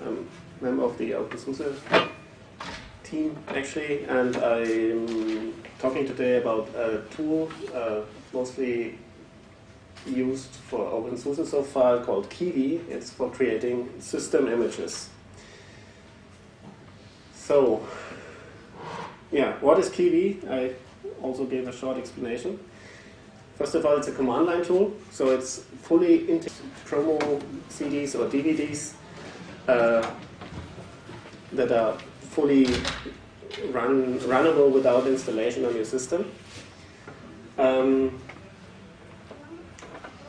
I'm a member of the open source team actually, and I'm talking today about a tool uh, mostly used for OpenSUSE so far called Kiwi. It's for creating system images. So, yeah, what is Kiwi? I also gave a short explanation. First of all, it's a command line tool, so it's fully integrated promo CDs or DVDs uh, that are fully run, runnable without installation on your system. Um,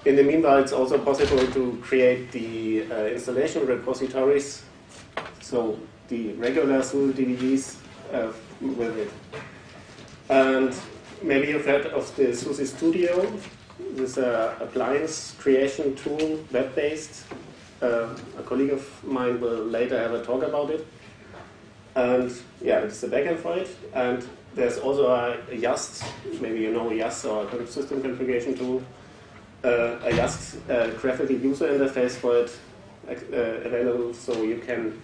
in the meanwhile, it's also possible to create the uh, installation repositories, so the regular SUSE DVDs uh, with it. And maybe you've heard of the SUSE Studio. This is an appliance creation tool, web-based. Uh, a colleague of mine will later have a talk about it. And yeah, it's the backend for it. And there's also a, a YaST, maybe you know YaST or a system configuration tool, uh, a YaST uh, graphical user interface for it uh, available, so you can,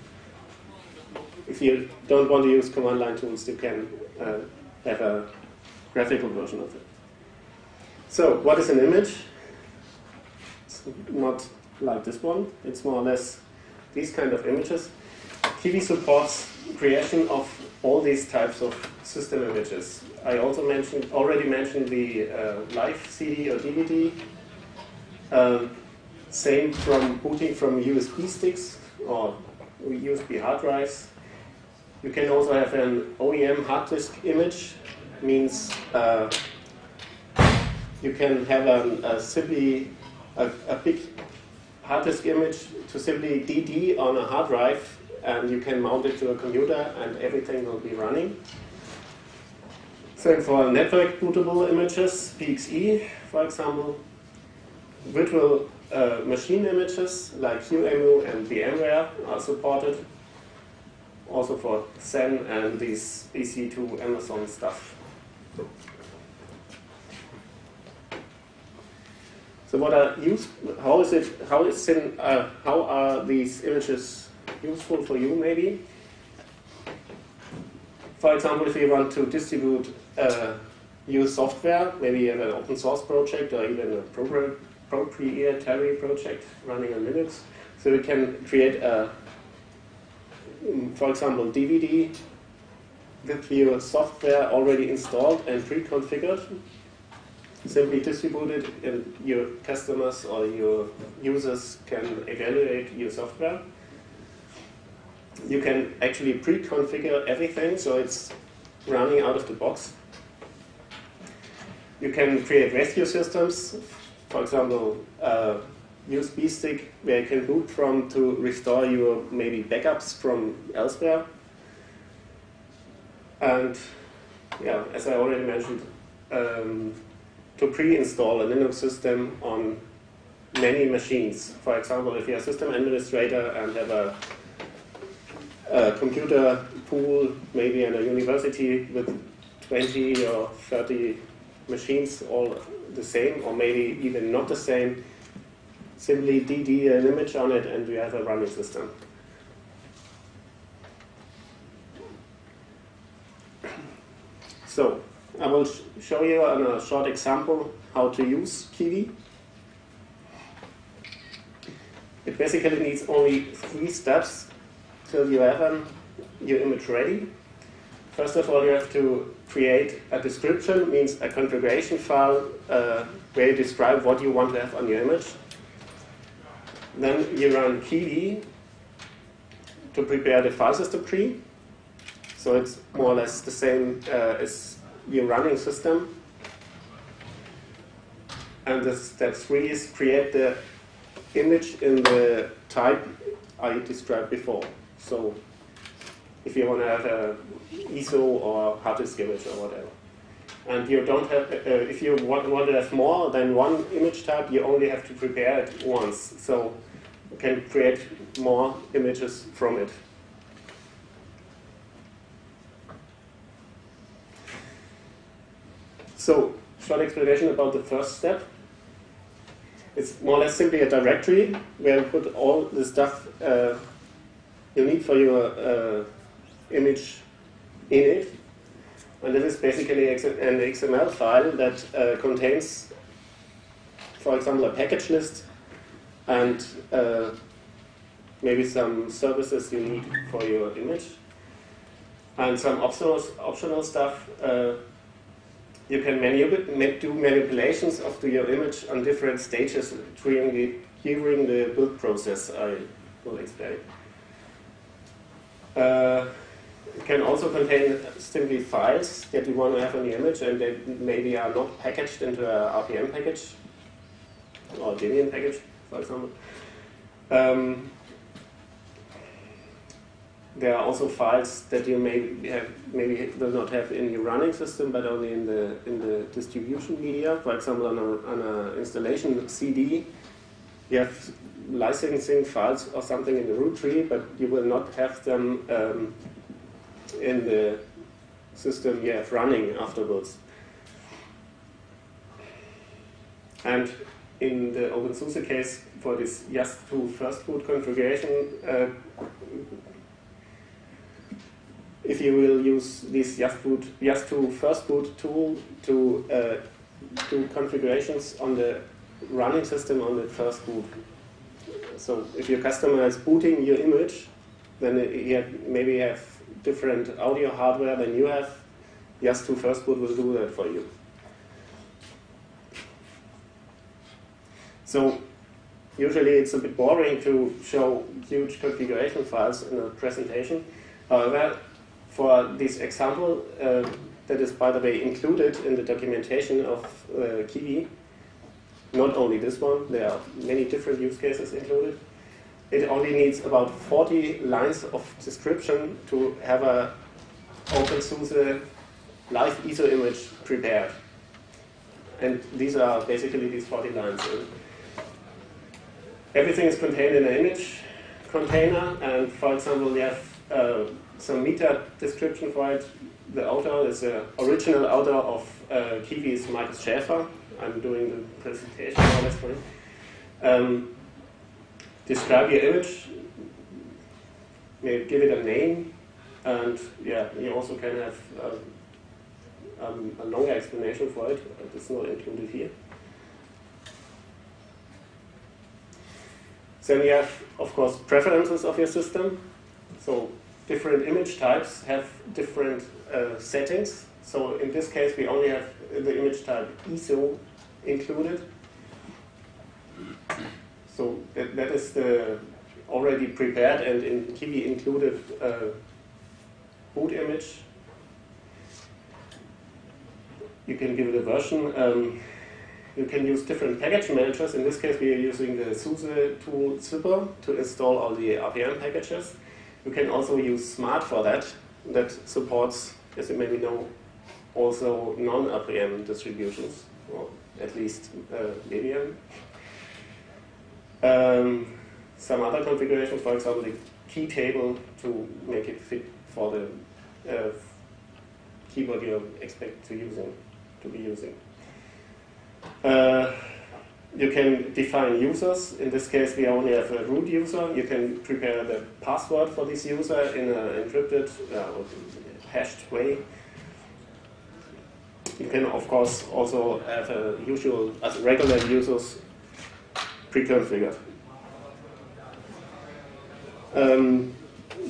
if you don't want to use command line tools, you can uh, have a graphical version of it. So, what is an image? It's not like this one. It's more or less these kind of images. Kiwi supports creation of all these types of system images. I also mentioned, already mentioned the uh, live CD or DVD. Um, same from booting from USB sticks or USB hard drives. You can also have an OEM hard disk image, means uh, you can have a, a simply a, a big hard disk image to simply DD on a hard drive and you can mount it to a computer and everything will be running. Same for network bootable images, PXE for example. Virtual uh, machine images like QEMU and VMware are supported. Also for Xen and this EC2 Amazon stuff. So what are use? How is it? How is in, uh, How are these images useful for you maybe. For example, if you want to distribute uh, your software, maybe an open source project or even a proprietary project running on Linux, so you can create a, for example, DVD with your software already installed and pre-configured. Simply distribute it and your customers or your users can evaluate your software you can actually pre-configure everything so it's running out of the box. You can create rescue systems, for example, a USB stick where you can boot from to restore your maybe backups from elsewhere. And yeah, as I already mentioned, um, to pre-install a Linux system on many machines. For example, if you're a system administrator and have a a computer pool, maybe in a university with 20 or 30 machines, all the same, or maybe even not the same, simply DD an image on it and you have a running system. So, I will show you a short example how to use Kiwi. It basically needs only three steps till you have your image ready. First of all, you have to create a description, means a configuration file uh, where you describe what you want to have on your image. Then you run Kiwi to prepare the file system tree. So it's more or less the same uh, as your running system. And the step three is create the image in the type I described before. So if you want to have a ISO or hard disk image or whatever. And you don't have, uh, if you want, want to have more than one image type, you only have to prepare it once. So you can create more images from it. So, short explanation about the first step. It's more or less simply a directory where you put all the stuff uh, you need for your uh, image init. And this is basically an XML file that uh, contains, for example, a package list and uh, maybe some services you need for your image and some optional, optional stuff. You can manip do manipulations of the, your image on different stages during the, during the build process. I will explain. Uh, it can also contain simply files that you want to have on the image and that maybe are not packaged into a RPM package or Debian package, for example. Um, there are also files that you may have, maybe do not have in your running system, but only in the in the distribution media. For example, on a, on a installation CD, you have licensing files or something in the root tree, but you will not have them um, in the system you have running afterwards. And in the OpenSUSE case, for this YaST2 first boot configuration, uh, if you will use this YaST, YaST2 first boot tool to uh, do configurations on the running system on the first boot. So if your customer is booting your image, then you maybe have different audio hardware than you have. YaST2 first boot will do that for you. So usually it's a bit boring to show huge configuration files in a presentation. However, for this example, uh, that is, by the way, included in the documentation of uh, Kiwi, not only this one, there are many different use cases included. It only needs about 40 lines of description to have a OpenSUSE live ISO image prepared. And these are basically these 40 lines. And everything is contained in an image container, and for example, we have uh, some meta description for it. The author is the original author of uh, Kiwi's Marcus Schäfer. I'm doing the presentation for him. Um, describe your image, maybe give it a name, and yeah, you also can have um, um, a longer explanation for it. It's not included here. Then you have, of course, preferences of your system. So different image types have different uh, settings. So in this case, we only have the image type ISO included. So that, that is the already prepared and in Kiwi included uh, boot image. You can give it a version. Um, you can use different package managers. In this case, we are using the SUSE tool Zypper to install all the RPM packages. You can also use Smart for that. That supports, as you maybe know, also non-RPM distributions, or at least uh, Debian. Um, some other configurations, for example, the key table to make it fit for the uh, keyboard you expect to using to be using. Uh, you can define users. In this case, we only have a root user. You can prepare the password for this user in an encrypted, uh, hashed way. You can, of course, also have a usual, as regular users pre-configured. Um,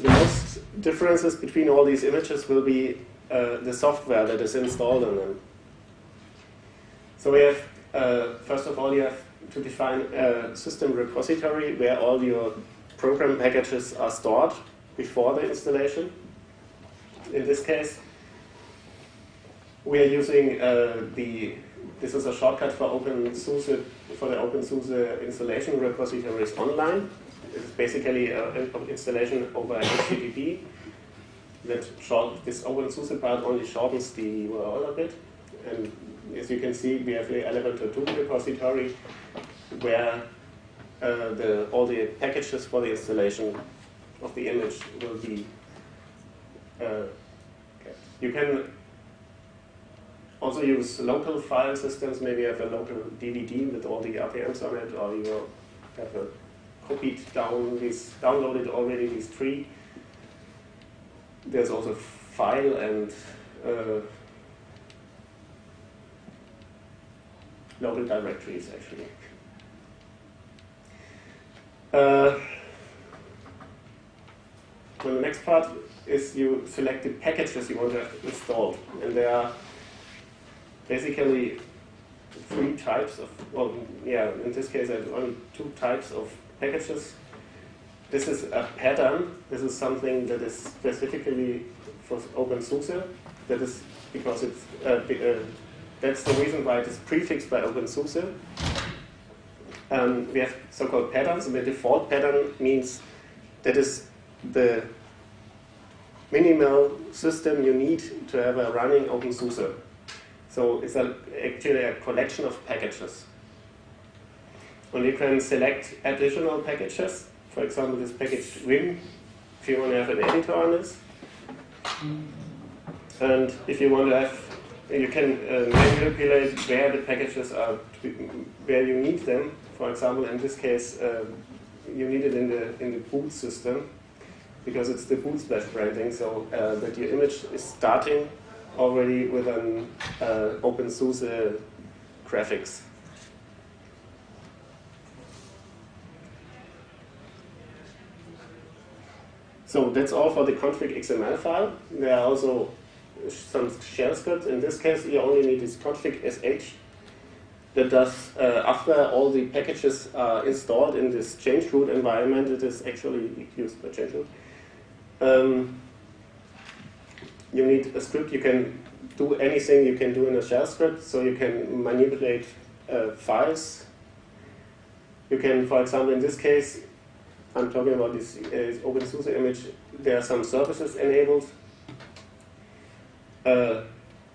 the most differences between all these images will be uh, the software that is installed on them. So we have, uh, first of all, you have to define a system repository where all your program packages are stored before the installation. In this case, we are using uh, the, this is a shortcut for OpenSUSE, for the OpenSUSE installation repositories online. It's basically an installation over HTTP. That short, this OpenSUSE part only shortens the URL a bit, and as you can see, we have the Elementor 2 repository where uh, the, all the packages for the installation of the image will be uh, You can also use local file systems. Maybe you have a local DVD with all the RPMs on it, or you have a copied down this, downloaded already these three. There's also file and uh, local directories actually. Uh, the next part is you select the packages you want to have installed. And there are basically three types of, well, yeah, in this case, I have only two types of packages. This is a pattern. This is something that is specifically for OpenSUSE. That is because it's, uh, uh, that's the reason why it is prefixed by OpenSUSE. Um, we have so-called patterns, and the default pattern means that is the minimal system you need to have a running OpenSUSE. So it's a, actually a collection of packages. And you can select additional packages. For example, this package Vim, if you want to have an editor on this. And if you want to have, you can uh, manipulate where the packages are, where you need them. For example, in this case, uh, you need it in the in the boot system because it's the boot splash branding, so uh, that your image is starting already with an uh, OpenSUSE graphics. So that's all for the config XML file. There are also some shell scripts. In this case, you only need this config sh that does, uh, after all the packages are installed in this change root environment, it is actually used by change root um, you need a script. You can do anything you can do in a shell script. So you can manipulate uh, files. You can, for example, in this case, I'm talking about this uh, OpenSUSE image. There are some services enabled. Uh,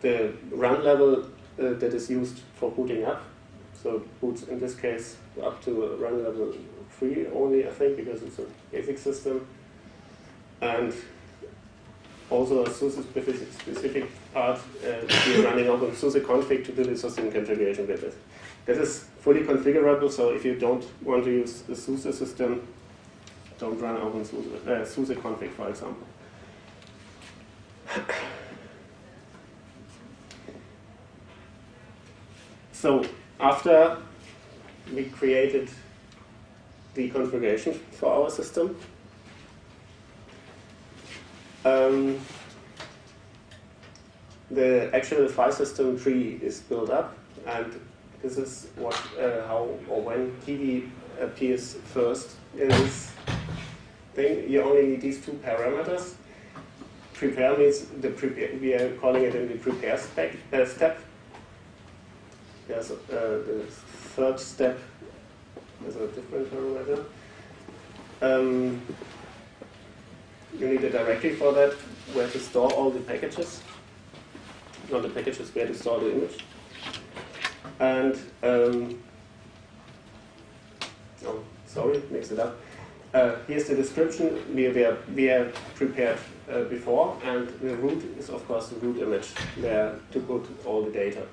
the run level uh, that is used for booting up. So boots in this case up to run level 3 only, I think, because it's a basic system and also a SUSE specific, specific part uh, are running OpenSUSE config to do the system configuration with it. This is fully configurable, so if you don't want to use the SUSE system, don't run OpenSUSE uh, SUSE config, for example. So after we created the configuration for our system, um, the actual file system tree is built up, and this is what, uh, how, or when Kiwi appears first in this thing. You only need these two parameters. Prepare means the prepare, we are calling it in the prepare spec, uh, step. There's uh, the third step is a different parameter. Um, you need a directory for that, where to store all the packages. Not the packages, where to store the image. And, um, oh, sorry, mix it up. Uh, here's the description we, we, are, we are prepared uh, before, and the root is, of course, the root image there to put all the data.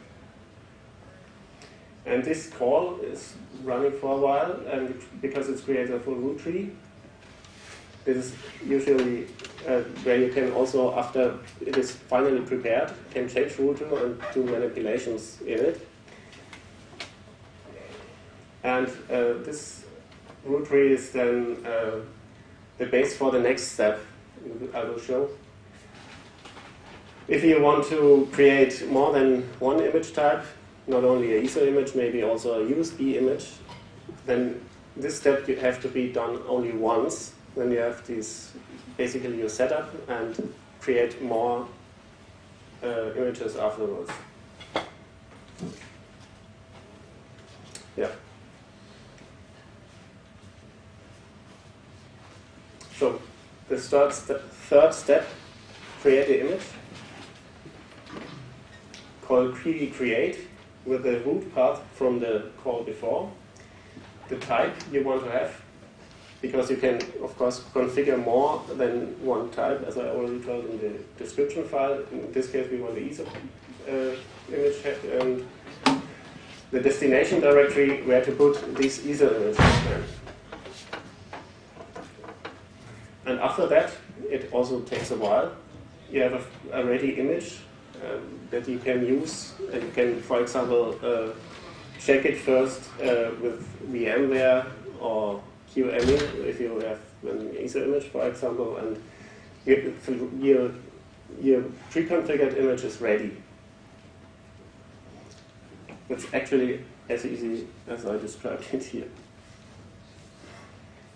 And this call is running for a while, and because it's created a full root tree, this is usually uh, where you can also, after it is finally prepared, can change router and do manipulations in it. And uh, this root tree is then uh, the base for the next step I will show. If you want to create more than one image type, not only a ISO image, maybe also a USB image, then this step you have to be done only once then you have these basically your setup and create more uh, images afterwards. Yeah. So the third, third step, create the image called create with the root path from the call before, the type you want to have, because you can, of course, configure more than one type, as I already told in the description file. In this case, we want the ISO uh, image and the destination directory where to put these ISO images. and after that, it also takes a while. You have a, a ready image um, that you can use. And you can, for example, uh, check it first uh, with VMware or QEMU if you have an ISO image, for example, and your, your pre-configured image is ready. It's actually as easy as I described it here.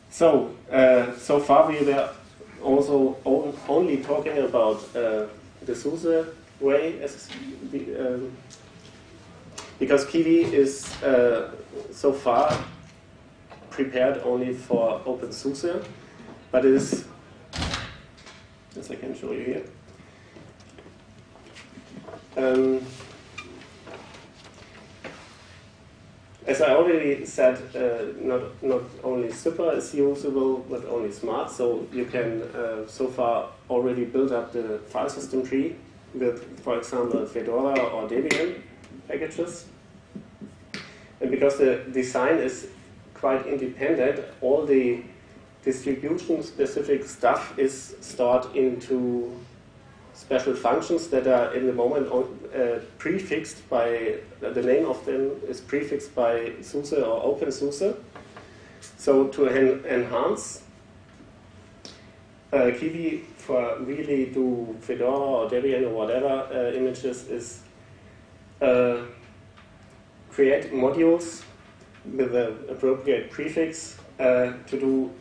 So, uh, so far we were also only talking about uh, the SUSE way as um, because Kiwi is uh, so far prepared only for OpenSUSE, but it is, as I can show you here. Um, as I already said, uh, not, not only Zypper is usable, but only Smart. So you can, uh, so far, already build up the file system tree with, for example, Fedora or Debian packages. And because the design is quite independent, all the distribution-specific stuff is stored into special functions that are in the moment uh, prefixed by, the name of them is prefixed by SUSE or OpenSUSE. So to en enhance uh, Kiwi for really do Fedora or Debian or whatever uh, images is uh, create modules with the appropriate prefix uh, to do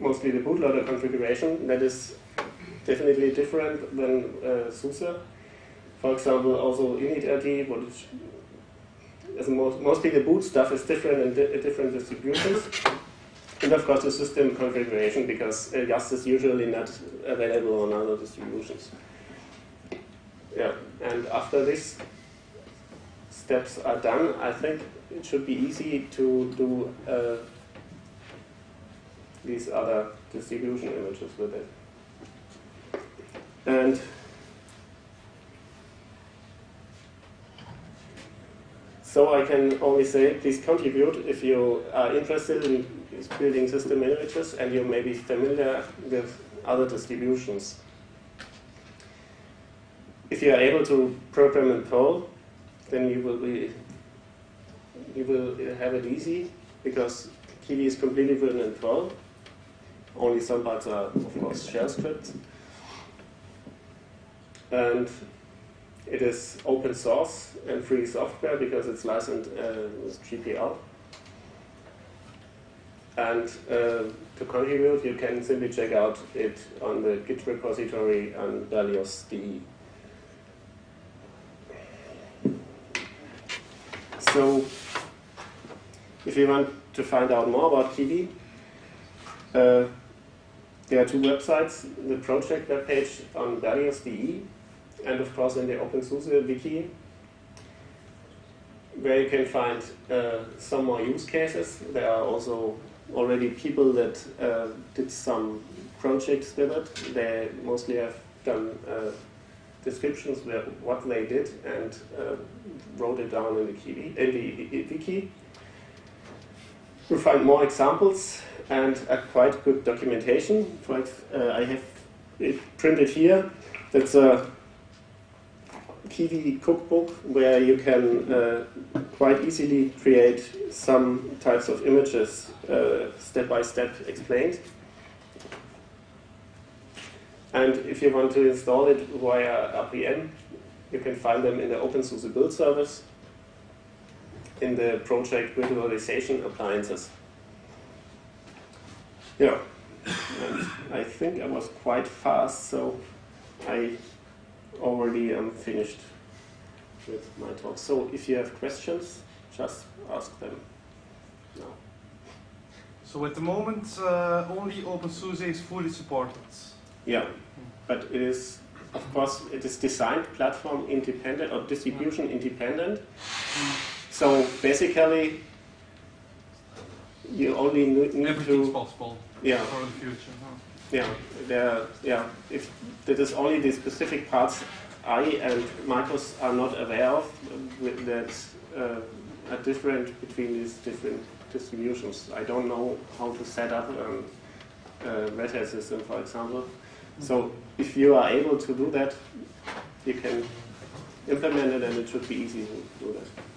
mostly the bootloader configuration. That is definitely different than uh, SUSE. For example, also which as most, mostly the boot stuff is different in di different distributions. And of course the system configuration because uh, Yast is usually not available on other distributions. Yeah, and after these steps are done, I think it should be easy to do uh, these other distribution images with it. And so I can only say, please contribute if you are interested in building system images and you may be familiar with other distributions. If you are able to program in Perl, then you will be you will have it easy because Kiwi is completely written in Perl. Only some parts are, of course, shell scripts. And it is open source and free software because it's licensed uh, with GPL. And uh, to contribute, you can simply check out it on the Git repository on Berlios.de. So, if you want to find out more about Kiwi, uh, there are two websites, the project webpage on Berlios.de and of course in the OpenSUSE wiki, where you can find uh, some more use cases. There are also already people that uh, did some projects with it. They mostly have done uh, descriptions where what they did and uh, wrote it down in the, Kiwi, in the wiki. You'll find more examples and a quite good documentation. Uh, I have it printed here. That's a Kiwi cookbook where you can uh, quite easily create some types of images uh, step by step explained. And if you want to install it via RPM, you can find them in the OpenSUSE build service in the project virtualization appliances. Yeah, and I think I was quite fast, so I already am finished with my talk. So if you have questions, just ask them now. So at the moment, uh, only OpenSUSE is fully supported. Yeah, but it is, of course, it is designed platform independent or distribution independent. So basically, you only need Everything's to. possible Yeah. for the future. huh? Yeah, yeah. If that is only the specific parts I and Marcus are not aware of that uh, are different between these different distributions. I don't know how to set up um, uh, Red Hat system, for example. So if you are able to do that, you can implement it and it should be easy to do that.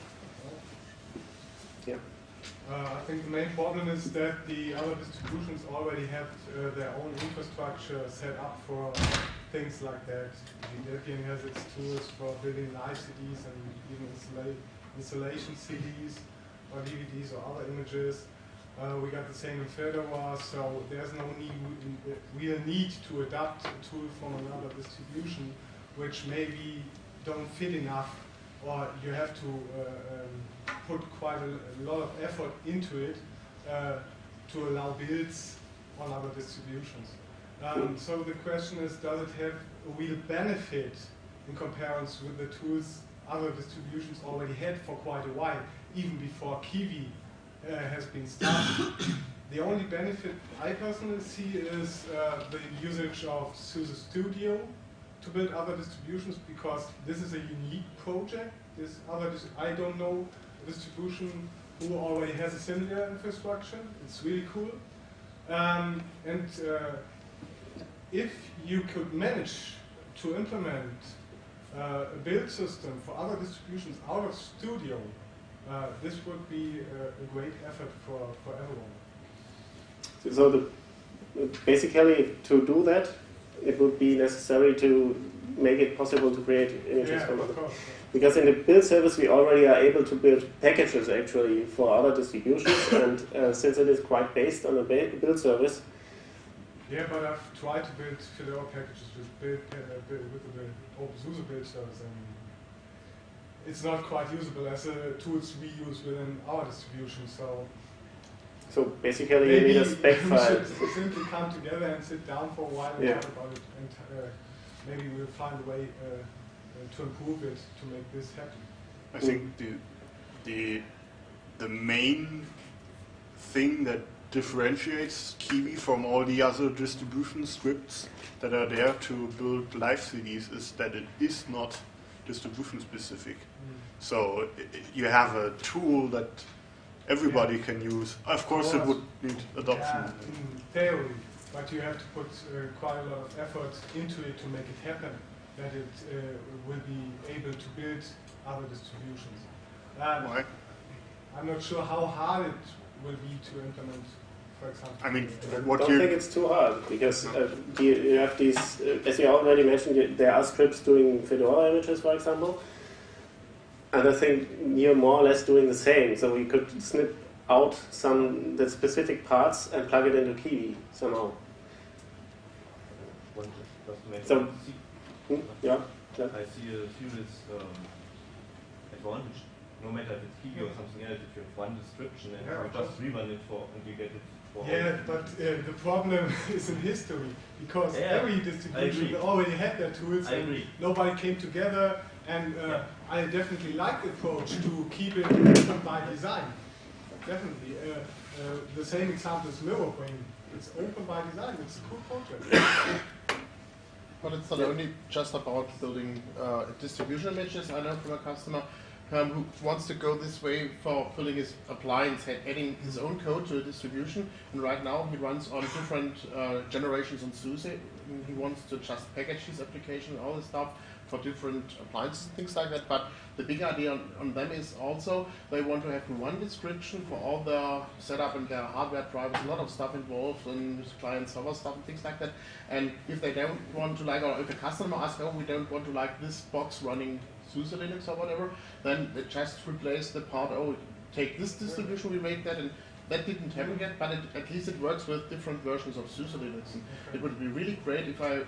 Uh, I think the main problem is that the other distributions already have uh, their own infrastructure set up for things like that. Debian has its tools for building live CDs and even installa installation CDs or DVDs or other images. Uh, we got the same in Fedora, so there's no need, real need to adapt a tool from another distribution, which maybe don't fit enough, or you have to uh, um, put quite a, a, lot of effort into it uh, to allow builds on other distributions. Um, so the question is, does it have a real benefit in comparison with the tools other distributions already had for quite a while, even before Kiwi uh, has been started. the only benefit I personally see is uh, the usage of SUSE Studio to build other distributions because this is a unique project. This other I don't know distribution who already has a similar infrastructure. It's really cool. Um, and uh, if you could manage to implement uh, a build system for other distributions out of Studio, uh, this would be a, a, great effort for, for everyone. So the, basically to do that, it would be necessary to make it possible to create images yeah, from other. Because in the build service, we already are able to build packages actually for other distributions, and uh, since it is quite based on a build service. Yeah, but I've tried to build Fedora packages with, build, uh, build, with the OpenSUSE build service, and it's not quite usable as the tools we use within our distribution. So so basically, you need a spec file. should simply come together and sit down for a while and yeah. talk about it, and uh, maybe we'll find a way uh, uh, to improve it to make this happen. I think the the the main thing that differentiates Kiwi from all the other distribution scripts that are there to build live CDs is that it is not distribution specific. Mm. So you have a tool that everybody yeah. can use. Of course, it would need adoption. Yeah, in theory, but you have to put uh, quite a lot of effort into it to make it happen, that it uh, will be able to build other distributions. Why? I'm not sure how hard it will be to implement for example. I mean, what I don't think it's too hard because uh, you, you, have these, uh, as you already mentioned, there are scripts doing Fedora images, for example, and I think you're more or less doing the same. So we could snip out some the specific parts and plug it into Kiwi somehow. So, hmm, yeah, yeah. I see a serious um, advantage, no matter if it's Kiwi or something else. If you have one description and yeah, you just rerun it for and you get it yeah, but uh, the problem is in history because yeah, every distribution already had their tools I and agree. nobody came together. And uh, yeah. I definitely like the approach to keep it open by design. Definitely. Uh, uh the same example is MirrorBrain. It's open by design. It's a cool project. But it's not only just about building uh, distribution images. I know from a customer um, who wants to go this way for filling his appliance, adding his own code to a distribution. And right now he runs on different uh, generations on SUSE. He wants to just package his application and all this stuff for different appliances and things like that. But the big idea on, on them is also they want to have one description for all their setup and their hardware drivers, a lot of stuff involved and client server stuff and things like that. And if they don't want to like, or if a customer asks, oh, we don't want to like this box running SUSE Linux or whatever, then they just replace the part, oh, take this distribution, we make that, and that didn't happen yet, but it, at least it works with different versions of SUSE Linux. And it would be really great if I,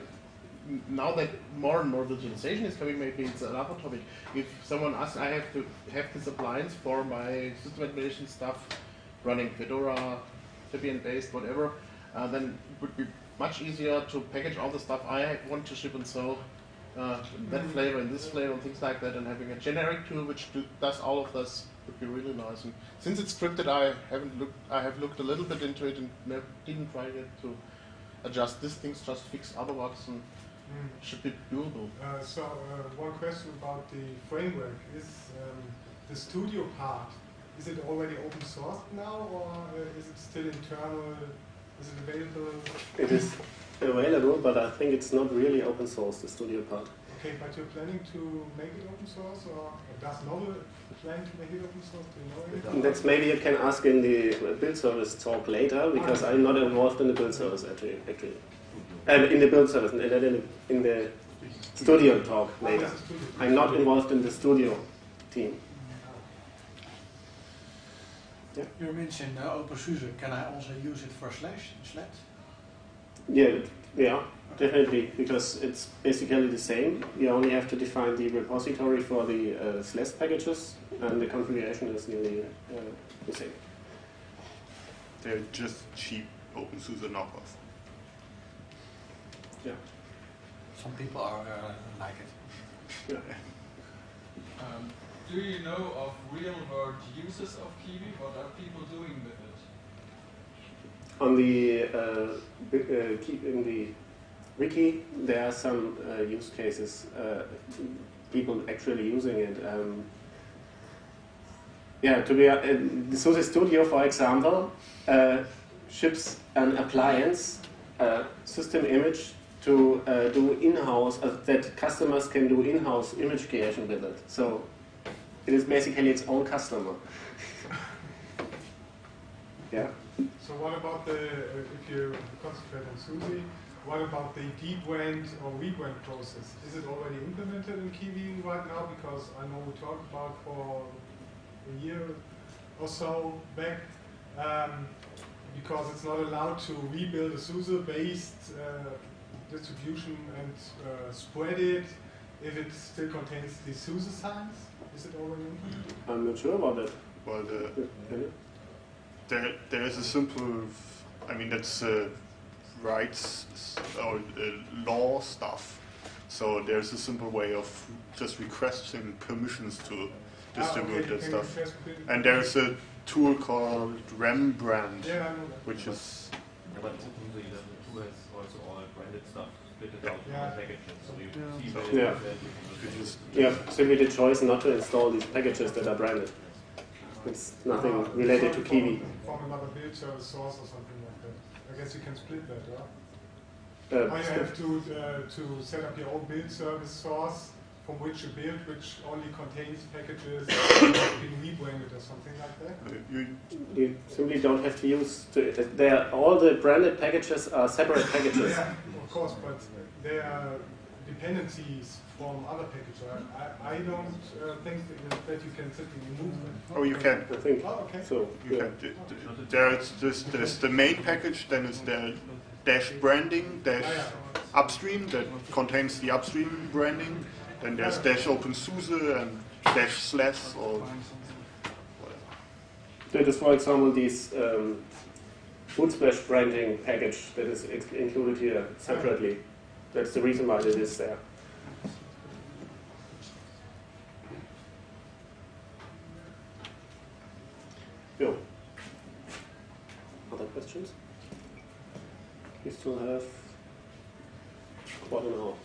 now that more and more virtualization is coming, maybe it's another topic. If someone asks, I have to have this appliance for my system administration stuff, running Fedora, Debian based, whatever, uh, then it would be much easier to package all the stuff I want to ship and sell uh, that flavor and this flavor and things like that, and having a generic tool which do, does all of this would be really nice. And since it's scripted, I haven't looked. I have looked a little bit into it and never, didn't try yet to adjust these things. Just fix other bugs and mm. should be doable. Uh, so uh, one question about the framework is um, the studio part. Is it already open source now, or uh, is it still internal Is it available? It is available, but I think it's not really open source, the studio part. Okay, but you're planning to make it open source, or does Novell plan to make it open source? Do you know anything? That's maybe you can ask in the build service talk later, because I'm not involved in the build service actually. actually. Uh, in the build service, and then in the, in the studio talk later. that's a studio. I'm not involved in the studio team. You mentioned uh, OpenSUSE. Can I also use it for SLES? SLES? Yeah, yeah, definitely, because it's basically the same. You only have to define the repository for the uh, SLES packages, and the configuration is nearly uh, the same. They're just cheap OpenSUSE knockoff. Some people are uh, like it. Um, do you know of real world uses of Kiwi? What are people doing with it? On the uh, uh, in the wiki, there are some uh, use cases. Uh, people actually using it. Um, yeah, to be uh, the SUSE Studio, for example, uh, ships an appliance uh, system image to uh, do in-house uh, that customers can do in-house image creation with it. So it is basically its own customer. yeah. So what about the, uh, if you concentrate on SUSE, what about the debrand or rebrand process? Is it already implemented in Kiwi right now? Because I know we talked about for a year or so back, um, because it's not allowed to rebuild a SUSE-based uh, distribution and uh, spread it if it still contains the SUSE signs. Is it already implemented? I'm not sure about that. Well, the, Yeah. there, there is a simple, I mean, that's uh, rights or uh, law stuff. So there's a simple way of just requesting permissions to distribute Ah, okay, that can stuff. And there's a tool called Rembrandt, Yeah, I know that. which is Yeah, but usually the tool has also all branded stuff split it out Yeah. packages, so you Yeah. see So- where Yeah. you can which look is You have simply the choice not to install these packages that are branded. It's nothing Ah, related to from- Kiwi. From another build service source or something like that. I guess you can split that, yeah? Uh, Or you have to, uh, to set up your own build service source from which you build, which only contains packages that have been rebranded or something like that. uh, you, you simply don't have to use. To, they are, all the branded packages are separate packages. Yeah, of course, but there are dependencies from other packages. I, I, I don't uh, think that, that you can simply remove them. oh, you can. I think Oh, okay. so. You Yeah. can. d- d- There's just there's the main package, then it's the dash branding, dash upstream that contains the upstream branding. Then there's dash OpenSUSE and dash SLES or whatever. That is, for example, these um, boot splash branding package that is included here separately. That's the reason why it is there. Yo. Other questions? We still have quite an hour.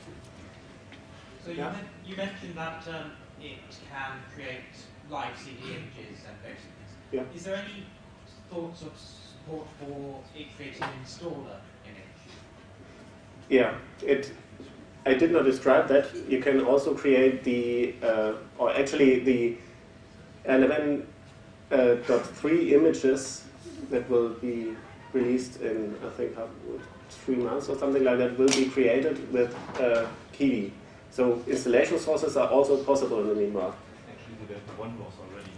So you, Yeah. men- you mentioned that um, it can create live CD images and those things. Yeah. Is there any thoughts of support for it creating an installer image? Yeah, it. I did not describe that. You can also create the, uh, or actually the 11.3 images that will be released in, I think, three months or something like that, will be created with uh, Kiwi. So installation sources are also possible in the meanwhile. Actually, the version one was already.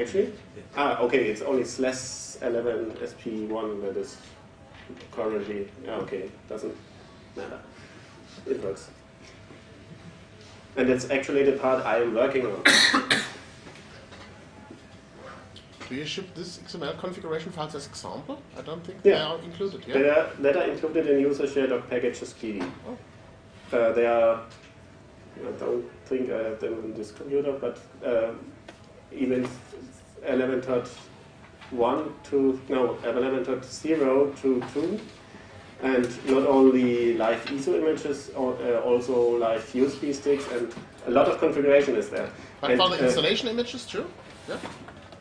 Actually? Yes. Ah, okay, it's only SLES 11 SP1 that is currently. Okay, doesn't matter. It works. And that's actually the part I am working on. Do you ship this XML configuration files as example? I don't think Yeah. they are included. Yeah. are, that are included in user share doc packages Kiwi. Oh. Uh, they are, I don't think I have them on this computer, but uh, even 11.1 to, no, 11.0 to 2, and not only live ISO images, or, uh, also live USB sticks, and a lot of configuration is there. But And, for the uh, installation images too? Yeah,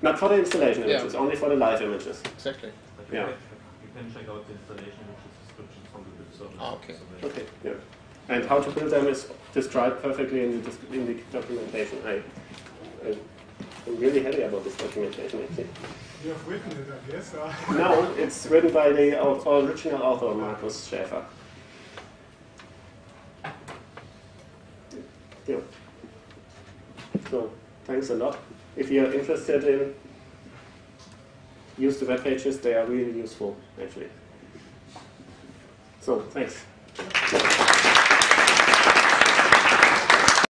Not for the installation Yeah. images, only for the live images. exactly. But you Yeah. can- you can check out the installation which is descriptions from the web service. Ah, okay. So Okay, yeah. And how to build them is described perfectly in the, in the documentation. I, I, I'm really happy about this documentation, actually. You have written it, I guess. No, it's written by the original author, Marcus Schäfer. Yeah. So, thanks a lot. If you're interested in use the web pages, they are really useful, actually. So, thanks.